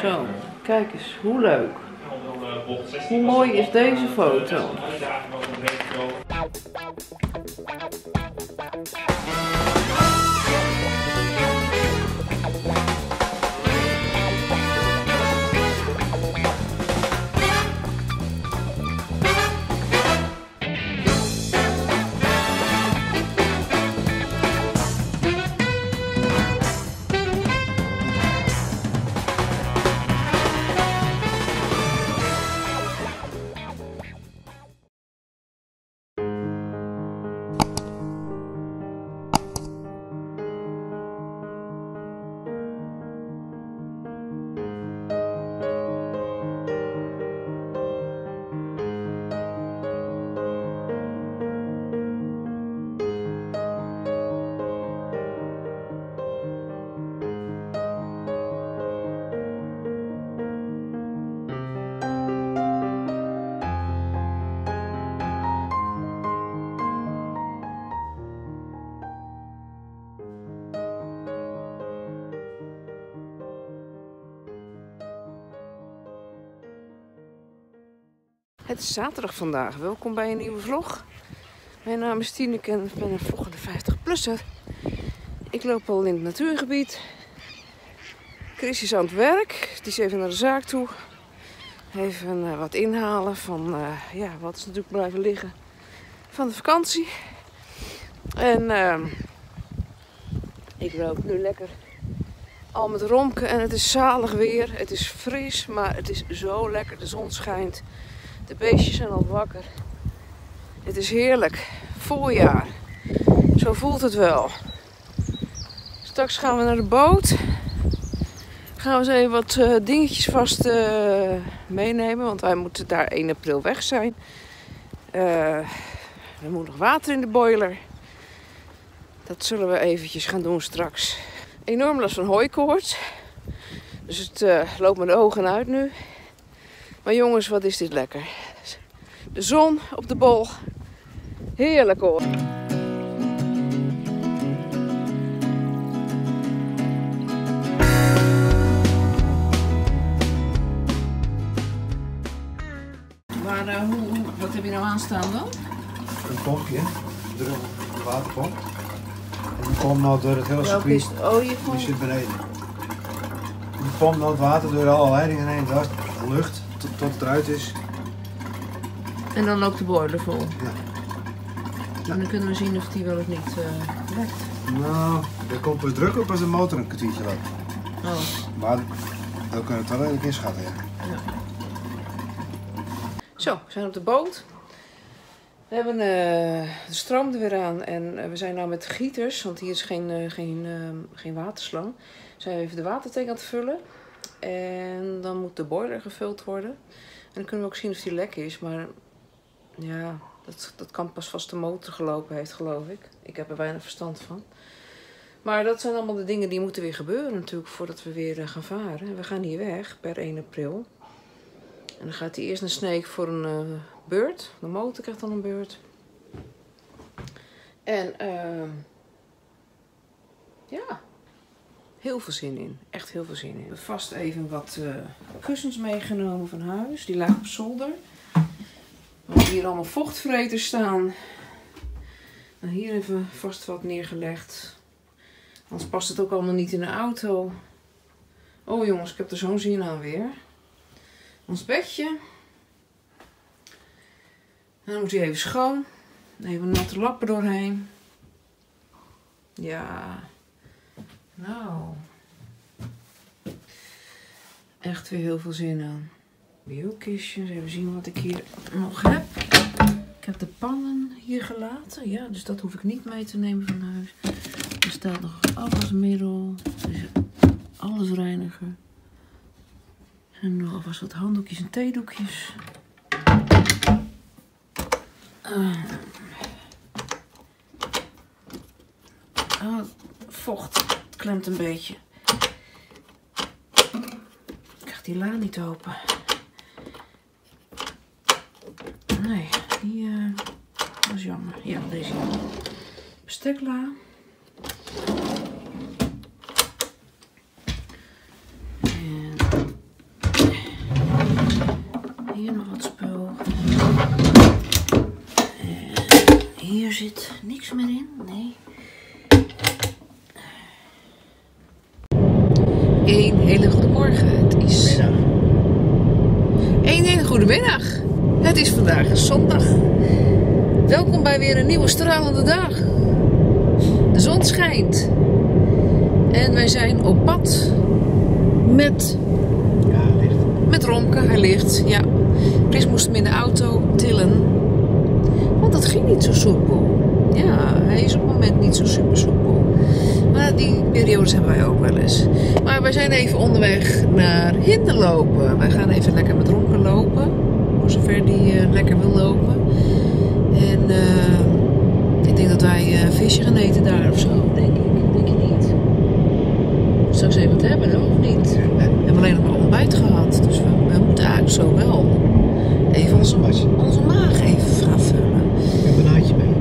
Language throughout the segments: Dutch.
Zo, kijk eens, hoe leuk. Hoe mooi is deze foto? Het is zaterdag vandaag. Welkom bij een nieuwe vlog. Mijn naam is Tineke en ik ben een vloggende 50-plusser. Ik loop al in het natuurgebied. Chris is aan het werk. Die is even naar de zaak toe. Even uh, wat inhalen van uh, ja, wat is natuurlijk blijven liggen van de vakantie. En uh, ik loop nu lekker al met Romke en het is zalig weer. Het is fris, maar het is zo lekker. De zon schijnt. De beestjes zijn al wakker. Het is heerlijk. Voorjaar. Zo voelt het wel. Straks gaan we naar de boot. Gaan we eens even wat uh, dingetjes vast uh, meenemen. Want wij moeten daar 1 april weg zijn. Uh, er moet nog water in de boiler. Dat zullen we eventjes gaan doen straks. Enorm last van hooikoorts. Dus het loopt me de ogen uit nu. Maar jongens, wat is dit lekker. De zon op de bol. Heerlijk hoor. Maar uh, hoe, hoe, wat heb je nou aanstaan dan? Een pompje, een waterpomp. En die pompt nou door het hele circuit. is het? Oh, je Die zit beneden. Die pompt nou het water door alle leidingen heen. Daar is lucht eruit is. En dan loopt de boiler vol. Ja. En dan kunnen we zien of die wel of niet uh, lekt. Nou, er komt pas druk op als de motor een kwartiertje loopt. Oh. Maar dan kunnen we het wel redelijk inschatten, ja. Zo, we zijn op de boot. We hebben uh, de stroom er weer aan en uh, we zijn nou met gieters, want hier is geen, geen, geen waterslang. Zijn we even de watertank aan het vullen. En dan moet de boiler gevuld worden. En dan kunnen we ook zien of die lek is. Maar ja, dat, dat kan pas vast de motor gelopen heeft, geloof ik. Ik heb er weinig verstand van. Maar dat zijn allemaal de dingen die moeten weer gebeuren natuurlijk voordat we weer gaan varen. We gaan hier weg per 1 april. En dan gaat hij eerst naar Sneek voor een uh, beurt. De motor krijgt dan een beurt. En uh, ja, heel veel zin in. Echt heel veel zin in. Ik heb vast even wat uh, kussens meegenomen van huis. Die lagen op zolder. We hebben hier allemaal vochtvreters staan. En hier even vast wat neergelegd. Anders past het ook allemaal niet in de auto. Oh jongens, ik heb er zo'n zin aan weer. Ons bedje. En dan moet hij even schoon. Even natte lappen doorheen. Ja. Nou. Echt weer heel veel zin aan. Biokistjes. Even zien wat ik hier nog heb. Ik heb de pannen hier gelaten. Ja, dus dat hoef ik niet mee te nemen van huis. Er staat nog afwasmiddel. Dus alles reinigen. En nog alvast wat handdoekjes en theedoekjes. Uh. Vocht klemt een beetje. Ik krijg die la niet open. Nee, die eh, uh, was jammer. Ja, deze jammer. Bestekla. En hier nog wat spul. Hier zit niks meer in. Nee. Het is vandaag zondag. Welkom bij weer een nieuwe stralende dag. De zon schijnt. En wij zijn op pad met, Ja, licht. met Romke. Hij ligt, ja. Chris moest hem in de auto tillen. Want dat ging niet zo soepel. Ja, hij is op het moment niet zo super soepel. Maar die periodes hebben wij ook wel eens. Maar wij zijn even onderweg naar Hinderlopen. Wij gaan even lekker met Romke lopen. Zover die eh, lekker wil lopen. En eh, ik denk dat wij eh, visje gaan eten daar of zo, denk ik. Denk je niet? Straks even wat hebben, hè, of niet? We hebben alleen nog maar ontbijt gehad. Dus we, we moeten eigenlijk zo wel even onze, onze maag even gaan vullen. Een banaantje mee.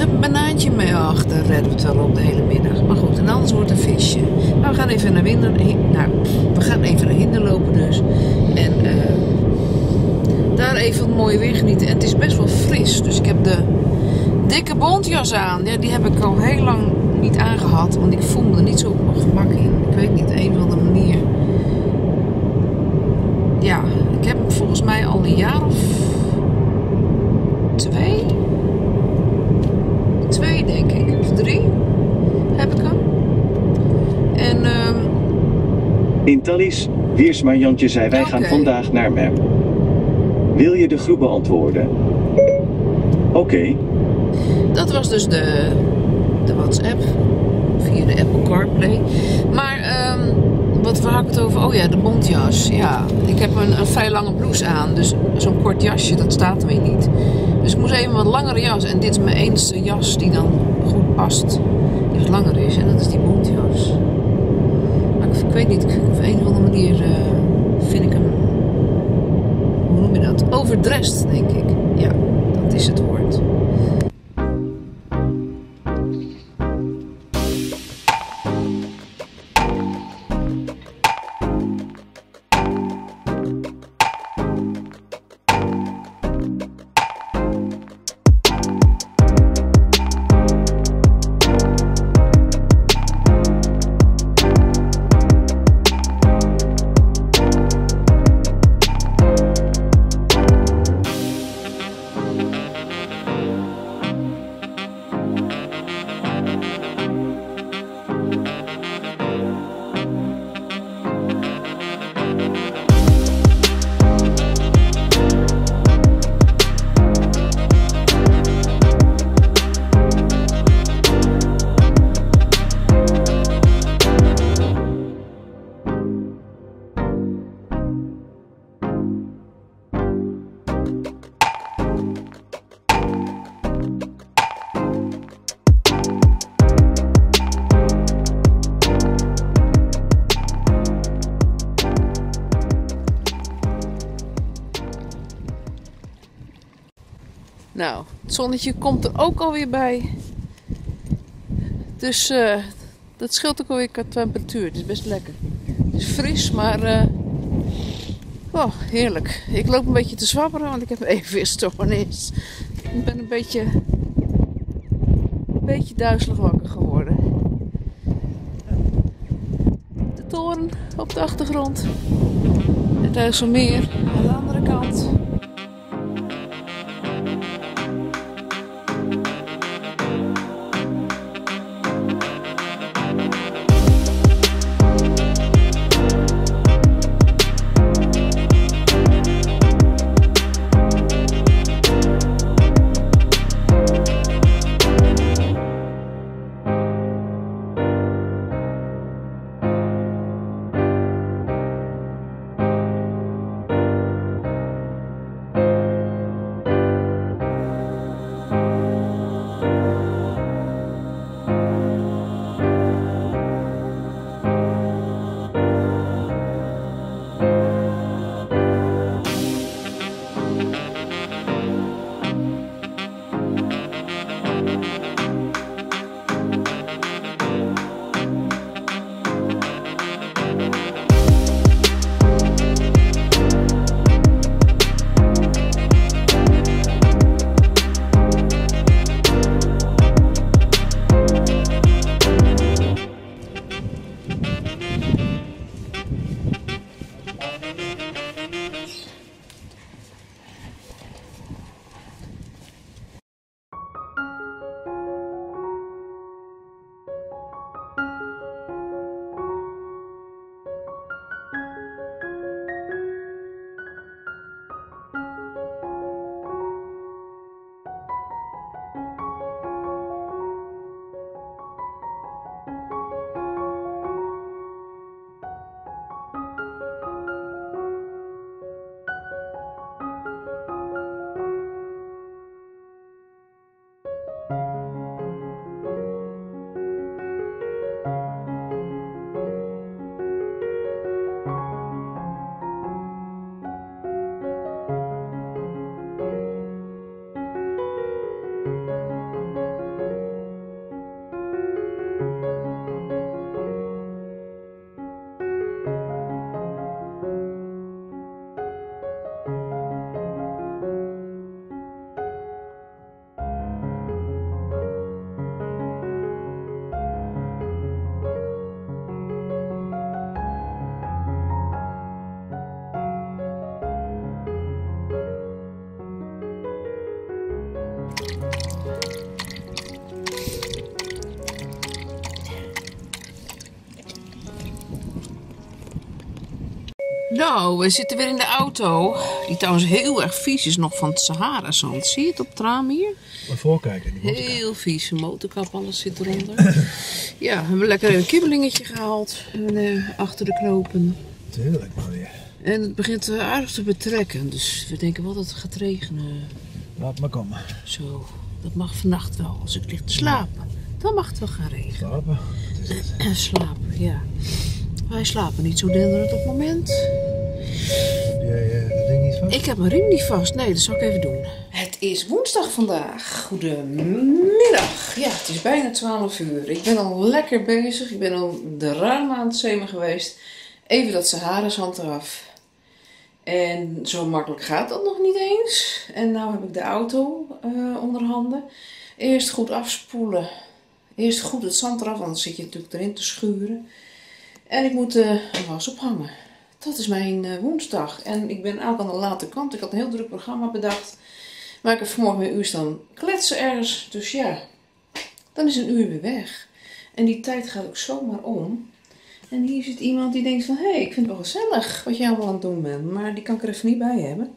Een banaantje mee. Ach, daar redden we het wel op de hele middag. Maar goed, en anders wordt een visje. Maar we gaan even naar Winder. Nou, we gaan even naar Hinder lopen dus. En eh, daar even het mooie weer genieten. En het is best wel fris. Dus ik heb de dikke bontjas aan. Ja, die heb ik al heel lang niet aangehad. Want ik voel me er niet zo op mijn gemak in. Ik weet niet, een of andere manier. Ja, ik heb hem volgens mij al een jaar of twee twee, denk ik. Of drie heb ik hem. En ehm, In Tallis, Wiersma Jantje zei wij gaan vandaag naar Mem. Wil je de groep beantwoorden? Oké, dat was dus de, de WhatsApp. Via de Apple CarPlay. Maar ehm, wat waar ik het over? Oh ja, de bontjas. Ja, ik heb een, een vrij lange blouse aan. Dus zo'n kort jasje, dat staat weer niet. Dus ik moest even wat langere jas. En dit is mijn enige jas die dan goed past. Die wat langer is. En dat is die bontjas. Maar ik, weet niet, op een of andere manier eh, vind ik dat? Overdressed, denk ik. Ja, dat is het woord. Nou, het zonnetje komt er ook alweer bij. Dus eh, dat scheelt ook alweer qua temperatuur. Het is best lekker. Het is fris, maar eh, oh, heerlijk. Ik loop een beetje te zwabberen, want ik heb evenwichtstoornis. Ik ben een beetje, een beetje duizelig wakker geworden. De toren op de achtergrond. Het IJsselmeer aan de andere kant. Nou, we zitten weer in de auto. Die trouwens heel erg vies is nog van het Sahara-zand. Zie je het op het raam hier? Maar voorkijken. Die motorkap. Heel vies. Motorkap, alles zit eronder. ja, we hebben lekker een kibbelingetje gehaald. En, eh, achter de knopen. Tuurlijk maar weer. En het begint eh, aardig te betrekken. Dus we denken wel dat het gaat regenen. Laat maar komen. Zo, dat mag vannacht wel. Als ik lig te slapen, dan mag het wel gaan regenen. Slapen. Slapen, ja. Wij slapen niet zo denderend op het moment. Eh, dat ding niet vast? Ik heb mijn riem niet vast. Nee, dat zal ik even doen. Het is woensdag vandaag. Goedemiddag. Ja, het is bijna 12 uur. Ik ben al lekker bezig. Ik ben al de ramen aan het zemen geweest. Even dat Sahara-zand eraf. En zo makkelijk gaat dat nog niet eens. En nu heb ik de auto eh, onder handen. Eerst goed afspoelen. Eerst goed het zand eraf, want dan zit je natuurlijk erin te schuren. En ik moet eh, een was ophangen. Dat is mijn eh, woensdag. En ik ben ook aan de late kant. Ik had een heel druk programma bedacht. Maar ik heb vanmorgen weer uur staan kletsen ergens. Dus ja, dan is een uur weer weg. En die tijd gaat ook zomaar om. En hier zit iemand die denkt van... Hé, hey, ik vind het wel gezellig wat jij allemaal aan het doen bent. Maar die kan ik er even niet bij hebben.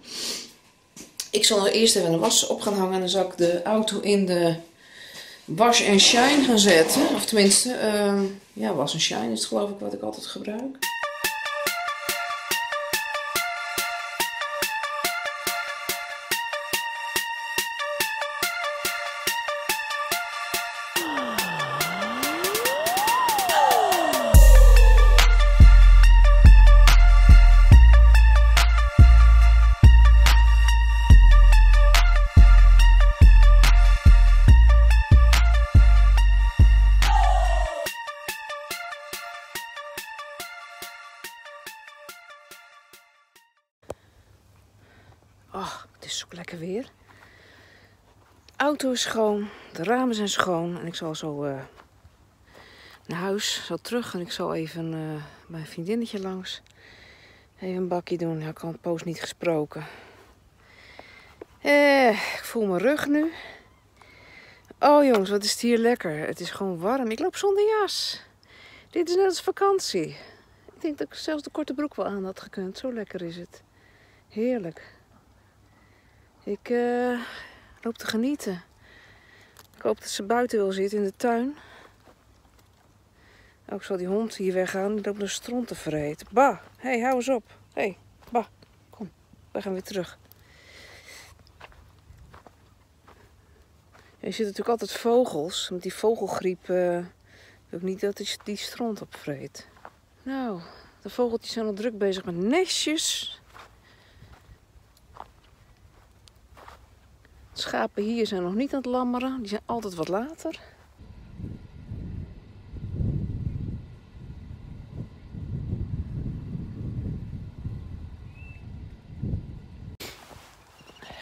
Ik zal nog eerst even een was op gaan hangen. En dan zal ik de auto in de wash en shine gaan zetten. Of tenminste, ehm, ja, wash en shine is het geloof ik wat ik altijd gebruik. Oh, het is zo lekker weer. Auto is schoon, de ramen zijn schoon en ik zal zo eh, naar huis, zo terug en ik zal even eh mijn vriendinnetje langs. Even een bakje doen. Ik had een poos niet gesproken. Eh, ik voel mijn rug nu. Oh jongens, wat is het hier lekker. Het is gewoon warm. Ik loop zonder jas. Dit is net als vakantie. Ik denk dat ik zelfs de korte broek wel aan had gekund. Zo lekker is het. Heerlijk. Ik eh, loop te genieten. Ik hoop dat ze buiten wil zitten in de tuin. Ook zal die hond hier weggaan. Die loopt een stront te vreten. Bah, hé, hey, hou eens op. Hé, hey, bah, kom. We gaan weer terug. Je ziet natuurlijk altijd vogels. Met die vogelgriep eh, wil ik niet dat die, die stront opvreet. Nou, de vogeltjes zijn al druk bezig met nestjes. Schapen hier zijn nog niet aan het lammeren. Die zijn altijd wat later.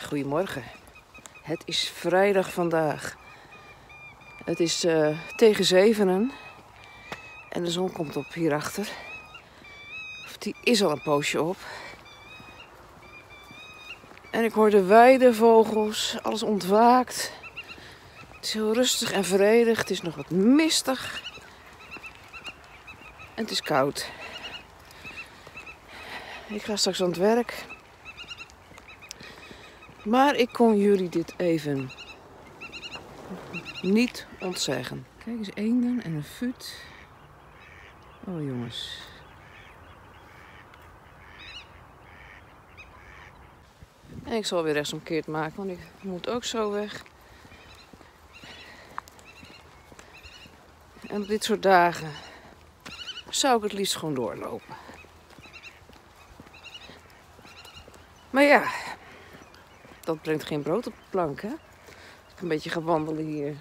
Goedemorgen. Het is vrijdag vandaag. Het is eh, tegen zevenen. En de zon komt op hierachter. Of die is al een poosje op. En ik hoor de weidevogels, alles ontwaakt. Het is heel rustig en vredig. Het is nog wat mistig. En het is koud. Ik ga straks aan het werk. Maar ik kon jullie dit even niet ontzeggen. Kijk eens, eenden en een fut. Oh jongens. En ik zal weer rechtsomkeerd maken, want ik moet ook zo weg. En op dit soort dagen zou ik het liefst gewoon doorlopen. Maar ja, dat brengt geen brood op de plank, hè? Ik een beetje ga wandelen hier.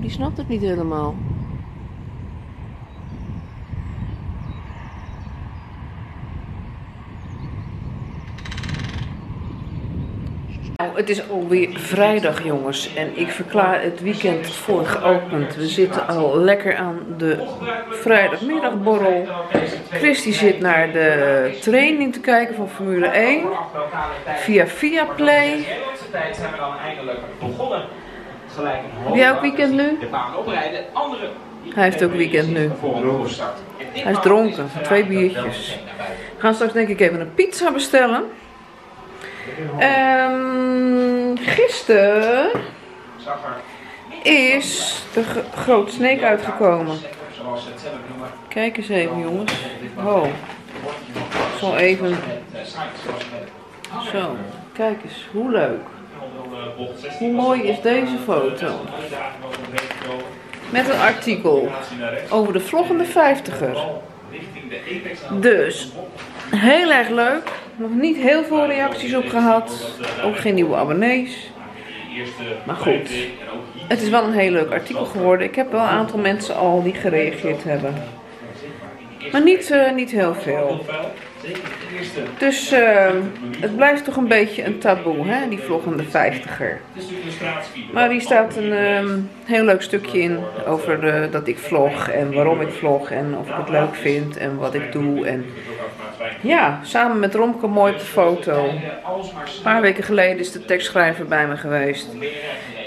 Oeh, die snapt het niet helemaal. Nou, het is alweer vrijdag, jongens. En ik verklaar het weekend voor geopend. We zitten al lekker aan de vrijdagmiddagborrel. Christy zit naar de training te kijken van Formule 1. Via Via Play. tijd zijn we dan eindelijk begonnen. Gelijk een jij ook weekend nu? De baan oprijden, andere Hij heeft ook weekend nu. Hij is dronken, van twee biertjes. We gaan straks denk ik even een pizza bestellen. Ehm gisteren er is de grote sneek uitgekomen. Kijk eens even jongens. Oh, ik zal even eh, zo. Kijk eens, hoe leuk. Hoe mooi is deze foto? Met een artikel over de vloggende vijftiger. Dus, heel erg leuk. Nog niet heel veel reacties op gehad. Ook geen nieuwe abonnees. Maar goed, het is wel een heel leuk artikel geworden. Ik heb wel een aantal mensen al die gereageerd hebben. Maar niet, eh, niet heel veel. Dus eh, het blijft toch een beetje een taboe, hè, die vloggende vijftiger. Maar hier staat een ehm, heel leuk stukje in over eh, dat ik vlog en waarom ik vlog en of ik het leuk vind en wat ik doe. En ja, samen met Romke mooi op de foto. Een paar weken geleden is de tekstschrijver bij me geweest.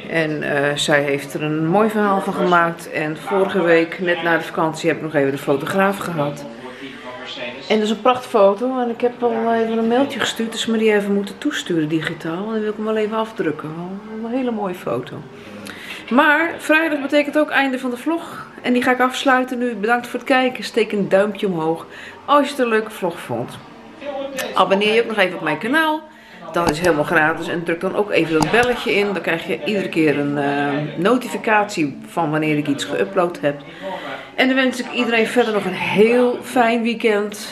En eh, zij heeft er een mooi verhaal van gemaakt. En vorige week, net na de vakantie, heb ik nog even de fotograaf gehad. En dat is een prachtfoto. En ik heb al even een mailtje gestuurd. Dus me die even moeten toesturen digitaal. En dan wil ik hem wel even afdrukken. Een hele mooie foto. Maar vrijdag betekent ook einde van de vlog. En die ga ik afsluiten nu. Bedankt voor het kijken. Steek een duimpje omhoog als je het een leuke vlog vond. Abonneer je ook nog even op mijn kanaal. Dat is helemaal gratis. En druk dan ook even dat belletje in. Dan krijg je iedere keer een eh, notificatie van wanneer ik iets geüpload heb. En dan wens ik iedereen verder nog een heel fijn weekend.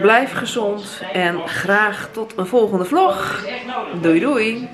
Blijf gezond en graag tot een volgende vlog. Doei doei.